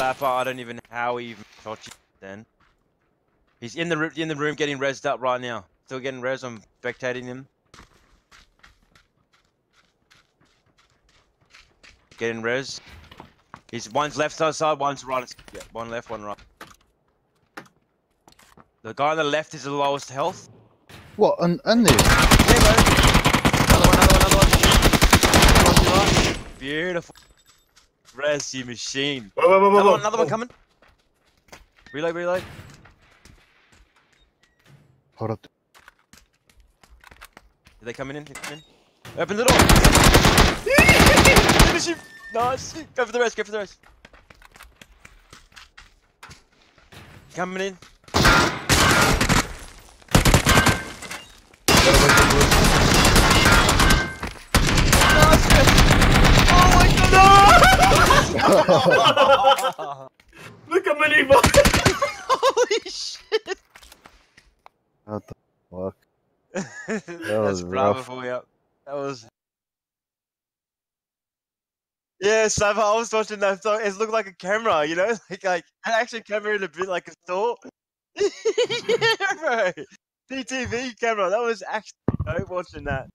Slapper, I don't even know how he even shot you then. He's in the in the room getting rezzed up right now. Still getting res. I'm spectating him. Getting res. He's one's left side, one's right. Yeah, one left, one right. The guy on the left is the lowest health. What? And and there. Another one, another one, another one. Another one, right. Beautiful. Res, you machine. Whoa, whoa, whoa, whoa, Another whoa. one, another one coming. Reload, reload. Hold up. Are they coming in? They coming in? Open the door. Finish him. Nice. Go for the rest. Go for the rest. Coming in. Look how many more. Holy shit. What the fuck? That's was bravo rough. for you. That was. Yeah, Slava, I was watching that song. It looked like a camera, you know, like like an action camera in a bit like a store. yeah, bro. CCTV camera. That was actually dope watching that.